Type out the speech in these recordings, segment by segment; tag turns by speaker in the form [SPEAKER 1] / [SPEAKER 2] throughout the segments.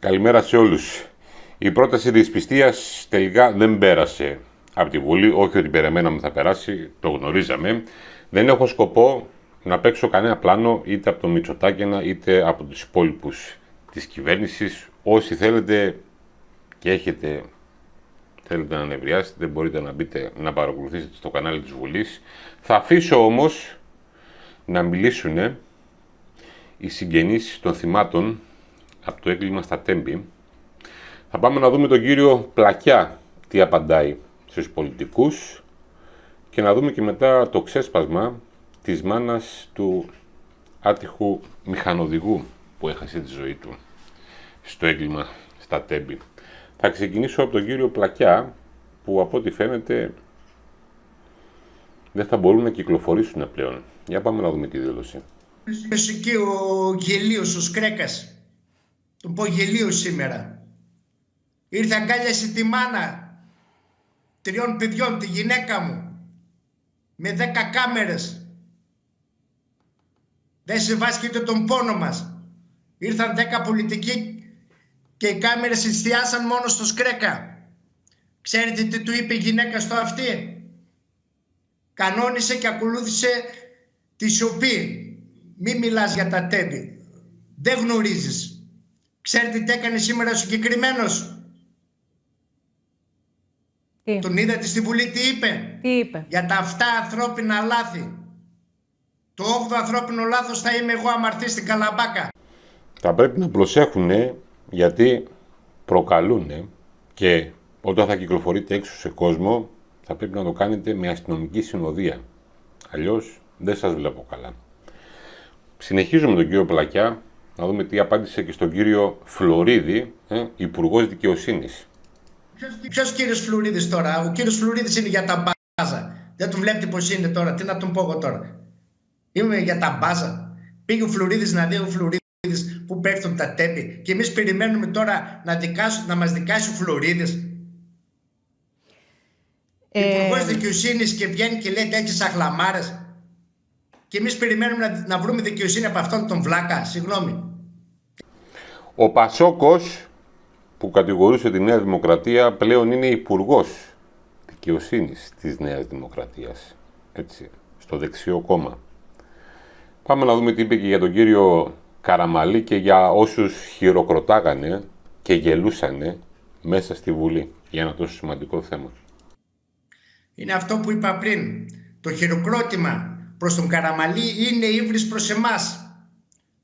[SPEAKER 1] Καλημέρα σε όλους. Η πρόταση της πιστείας τελικά δεν πέρασε από τη Βουλή. Όχι ότι περιμέναμε θα περάσει, το γνωρίζαμε. Δεν έχω σκοπό να παίξω κανένα πλάνο είτε από τον Μητσοτάκηνα είτε από τους υπόλοιπους της κυβέρνησης. Όσοι θέλετε και έχετε θέλετε να ανεβριάσετε, δεν μπορείτε να μπείτε να παρακολουθήσετε στο κανάλι της Βουλής. Θα αφήσω όμως να μιλήσουν οι συγγενείς των θυμάτων από το έγκλημα στα Τέμπη. Θα πάμε να δούμε τον κύριο Πλακιά τι απαντάει στους πολιτικούς και να δούμε και μετά το ξέσπασμα της μάνας του άτυχου μηχανοδηγού που έχασε τη ζωή του στο έγκλημα στα Τέμπη. Θα ξεκινήσω από τον κύριο Πλακιά που από ό,τι φαίνεται δεν θα μπορούν να κυκλοφορήσουν πλέον. Για πάμε να δούμε τη δήλωση.
[SPEAKER 2] Εκεί ο Γελίος, ο Σκρέκας. Τον πω Γελίος σήμερα. Ήρθε αγκάλιασε τη μάνα τριών παιδιών, τη γυναίκα μου. Με δέκα κάμερες. Δεν σεβάσκεται τον πόνο μας. Ήρθαν δέκα πολιτικοί και οι κάμερες εστιάσαν μόνο στο Σκρέκα. Ξέρετε τι του είπε η γυναίκα στο αυτή; Κανόνισε και ακολούθησε τη σιωπή. Μη μιλάς για τα τέμπη. Δεν γνωρίζεις. Ξέρετε τι έκανε σήμερα ο συγκεκριμένος; Τον είδατε στη Βουλή τι είπε;
[SPEAKER 3] Τι είπε;
[SPEAKER 2] Για τα αυτά ανθρώπινα λάθη. Το 8ο ανθρώπινο λάθος θα είμαι εγώ αμαρτή στην Καλαμπάκα.
[SPEAKER 1] Θα πρέπει να προσέχουν γιατί προκαλούν και όταν θα κυκλοφορείτε έξω σε κόσμο θα πρέπει να το κάνετε με αστυνομική συνοδεία. Αλλιώς δεν σας βλέπω καλά. Συνεχίζουμε τον κύριο Πλακιά να δούμε τι απάντησε και στον κύριο Φλωρίδη, ε, Υπουργός Δικαιοσύνης.
[SPEAKER 2] Ποιος κύριος Φλωρίδης τώρα, ο κύριος Φλωρίδης είναι για τα μπάζα. Δεν τον βλέπετε πώς είναι τώρα, τι να τον πω εγώ τώρα; Είμαι για τα μπάζα. Πήγε ο Φλωρίδης να δει ο Φλωρίδης που πέφτουν τα τέπη και εμείς περιμένουμε τώρα να, δικάσουν, να μας δικάσει ο Φλωρίδης. Ε... Υπουργός Δικαιοσύνης και βγαίνει και λέει τέτοιες αχλαμάρες. Και εμείς περιμένουμε να, να βρούμε δικαιοσύνη από αυτόν τον βλάκα. Συγγνώμη.
[SPEAKER 1] Ο Πασόκος που κατηγορούσε τη Νέα Δημοκρατία πλέον είναι υπουργός δικαιοσύνης της Νέας Δημοκρατίας. Έτσι, στο δεξιό κόμμα. Πάμε να δούμε τι είπε και για τον κύριο Καραμαλή και για όσους χειροκροτάγανε και γελούσανε μέσα στη Βουλή για ένα τόσο σημαντικό θέμα.
[SPEAKER 2] Είναι αυτό που είπα πριν. Το χειροκρότημα προς τον Καραμαλή είναι ύβρις προς εμάς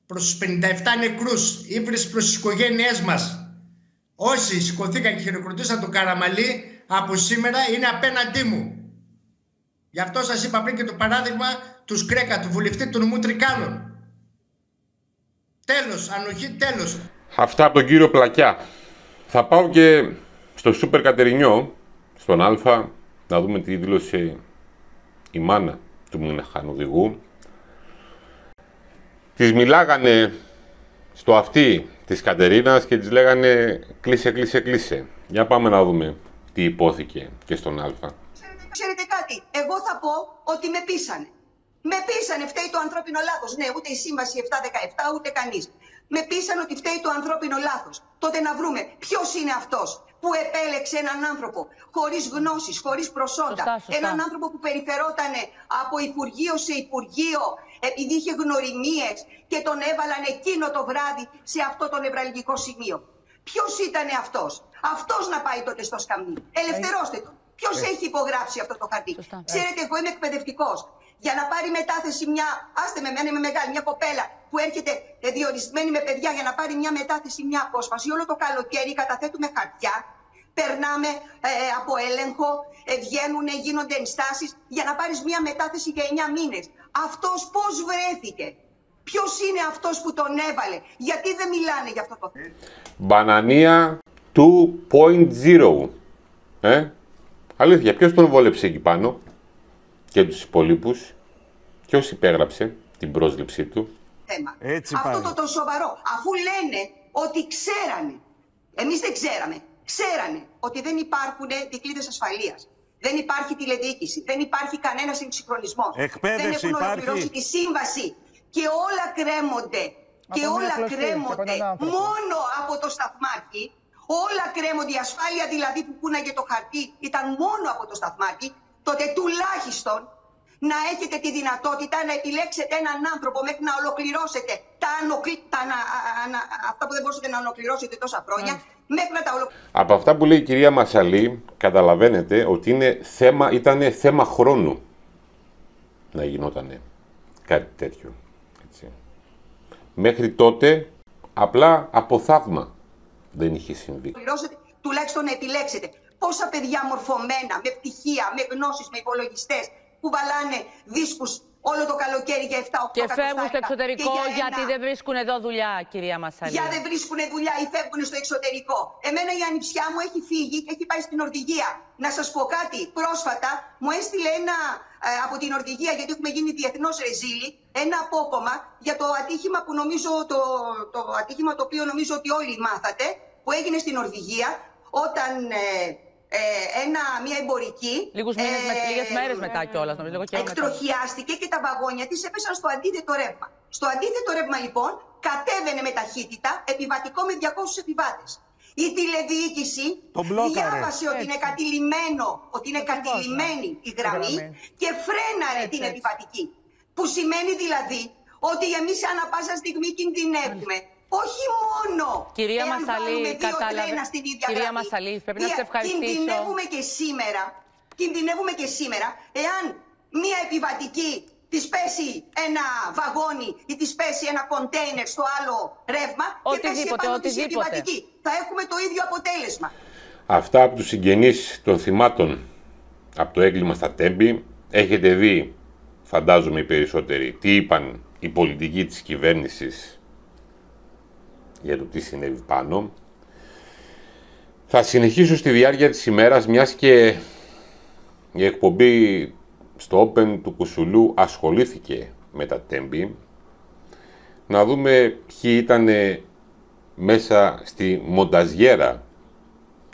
[SPEAKER 2] προς τους 57 νεκρούς, ύβρις προς τις οικογένειές μας. Όσοι σηκωθήκαν και χειροκροτήσαν τον Καραμαλή από σήμερα είναι απέναντί μου. Γι' αυτό σας είπα πριν και το παράδειγμα του Σκρέκα, του βουλευτή του νομού Τρικάλων. Τέλος, ανοχή τέλος.
[SPEAKER 1] Αυτά από τον κύριο Πλακιά. Θα πάω και στο Σούπερ Κατερινιό, στον Α, να δούμε τι δήλωσε η μάνα του μηχανοδηγού Τις μιλάγανε στο αυτί της Κατερίνας και τις λέγανε κλείσε, κλείσε, κλείσε. Για πάμε να δούμε τι υπόθηκε και στον Α.
[SPEAKER 4] Ξέρετε κάτι, εγώ θα πω ότι με πείσανε. Με πείσανε, φταίει το ανθρώπινο λάθος. Ναι, ούτε η σύμβαση 717, ούτε κανείς. Με πείσανε ότι φταίει το ανθρώπινο λάθος. Τότε να βρούμε ποιος είναι αυτός που επέλεξε έναν άνθρωπο χωρίς γνώσεις, χωρίς προσόντα. Έναν άνθρωπο που περιφερόταν από Υπουργείο σε Υπουργείο, επειδή είχε γνωριμίες και τον έβαλαν εκείνο το βράδυ σε αυτό το νευραλγικό σημείο. Ποιος ήταν αυτός, αυτός να πάει τότε στο σκαμνί. Ελευθερώστε τον. Ποιος ε. έχει υπογράψει αυτό το χαρτί; Ξέρετε, εγώ είμαι εκπαιδευτικός. Για να πάρει μετάθεση μια, άστε με μένα, είμαι μεγάλη, μια κοπέλα που έρχεται ε, διορισμένη με παιδιά για να πάρει μια μετάθεση, μια απόσπαση. Όλο το καλοκαίρι καταθέτουμε χαρτιά, περνάμε ε, από έλεγχο, ε, βγαίνουν, γίνονται ενστάσεις για να πάρεις μια μετάθεση για 9 μήνες. Αυτός πώς βρέθηκε; Ποιος είναι αυτός που τον έβαλε; Γιατί δεν μιλάνε για αυτό το θέμα;
[SPEAKER 1] Μπανανία 2.0. Ε, αλήθεια, ποιος τον βόλεψε εκεί πάνω; Και τους υπολείπους; Ποιος υπέγραψε την πρόσληψή του;
[SPEAKER 4] Θέμα. Έτσι αυτό το, το σοβαρό. Αφού λένε ότι ξέρανε. Εμείς δεν ξέραμε. Ξέρανε ότι δεν υπάρχουν δικλείδες ασφαλείας. Δεν υπάρχει τηλεδιοίκηση. Δεν υπάρχει κανένας συγχρονισμό.
[SPEAKER 5] Εκπαίδευση
[SPEAKER 4] δεν έχουν
[SPEAKER 5] υπάρχει.
[SPEAKER 4] ολοκληρώσει τη σύμβαση. Και όλα κρέμονται. και όλα κρέμονται μόνο από το σταθμάκι, όλα κρέμονται, η ασφάλεια δηλαδή που πούναγε το χαρτί ήταν μόνο από το σταθμάκι, τότε τουλάχιστον να έχετε τη δυνατότητα να επιλέξετε έναν άνθρωπο μέχρι να ολοκληρώσετε τα, ανοκλη... τα ανα... ανα... αυτά που δεν μπορούσατε να ολοκληρώσετε τόσα χρόνια, μέχρι να τα ολοκληρώσετε.
[SPEAKER 1] Από αυτά που λέει η κυρία Μασαλή, καταλαβαίνετε ότι είναι θέμα, ήταν θέμα χρόνου να γινότανε κάτι τέτοιο. Έτσι. Μέχρι τότε απλά από θαύμα δεν είχε συμβεί.
[SPEAKER 4] Τουλάχιστον να επιλέξετε πόσα παιδιά μορφωμένα, με πτυχία, με γνώσεις, με υπολογιστές, που βαλάνε δίσκους όλο το καλοκαίρι για 7-8
[SPEAKER 3] Και φεύγουν στο εξωτερικό γιατί δεν βρίσκουν εδώ δουλειά, κυρία Μασαλή.
[SPEAKER 4] Για δεν βρίσκουν δουλειά ή φεύγουν στο εξωτερικό. Εμένα η ανιψιά μου έχει φύγει και έχει πάει στην Ορδηγία. Να σας πω κάτι. Πρόσφατα μου έστειλε ένα ε, από την Ορδηγία, γιατί έχουμε γίνει διεθνώς ρεζίλη, ένα απόκομα για το ατύχημα που νομίζω, το, το ατύχημα το οποίο νομίζω ότι όλοι μάθατε, που έγινε στην Ορδηγία, όταν ε, ε, ένα, μια εμπορική.
[SPEAKER 3] Λίγους μήνες, ε, λίγες μέρες μετά κιόλας, νομίζω. Και
[SPEAKER 4] εκτροχιάστηκε και τα βαγόνια της έπεσαν στο αντίθετο ρεύμα. Στο αντίθετο ρεύμα, λοιπόν, κατέβαινε με ταχύτητα επιβατικό με 200 επιβάτες. Η τηλεδιοίκηση διάβασε ότι είναι κατηλημένο, ότι είναι κατηλημένη η γραμμή και φρέναρε την επιβατική. Που σημαίνει δηλαδή ότι εμείς ανά πάσα στιγμή κινδυνεύουμε όχι μόνο
[SPEAKER 3] Κυρία Μασαλή,
[SPEAKER 4] κατάλαβε.
[SPEAKER 3] Κυρία Μασαλή, πρέπει να σε ευχαριστήσω.
[SPEAKER 4] Κινδυνεύουμε και σήμερα, κινδυνεύουμε και σήμερα, εάν μία επιβατική της πέσει ένα βαγόνι ή της πέσει ένα κοντέινερ στο άλλο ρεύμα και πέσει επάνω της επιβατική. Θα έχουμε το ίδιο αποτέλεσμα.
[SPEAKER 1] Αυτά από τους συγγενείς των θυμάτων από το έγκλημα στα Τέμπη έχετε δει, φαντάζομαι οι περισσότεροι, τι είπαν οι πολιτικοί της κυβέρνησης για το τι συνέβη πάνω. Θα συνεχίσω στη διάρκεια της ημέρας, μιας και η εκπομπή στο Open του Κουσουλού ασχολήθηκε με τα τέμπη, να δούμε ποιοι ήταν μέσα στη μονταζιέρα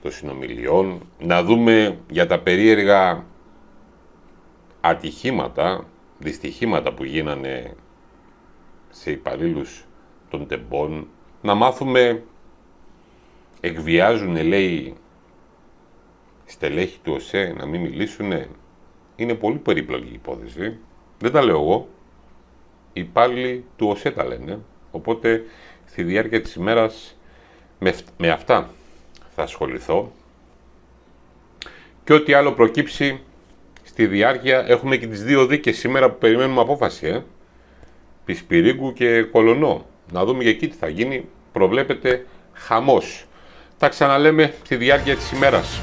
[SPEAKER 1] των συνομιλιών, να δούμε για τα περίεργα ατυχήματα, δυστυχήματα που γίνανε σε υπαλλήλους των τεμπών, να μάθουμε εκβιάζουν, λέει, στελέχη του ΟΣΕ να μην μιλήσουν. Είναι πολύ περίπλοκη η υπόθεση. Δεν τα λέω εγώ. Οι υπάλληλοι του ΟΣΕ τα λένε. Οπότε στη διάρκεια της ημέρας με, με αυτά θα ασχοληθώ. Και ό,τι άλλο προκύψει στη διάρκεια έχουμε και τις δύο δίκες σήμερα που περιμένουμε απόφαση. Ε. Πισπυρίγκου και Κολονό να δούμε για εκεί τι θα γίνει. Προβλέπεται χαμός. Τα ξαναλέμε στη διάρκεια της ημέρας.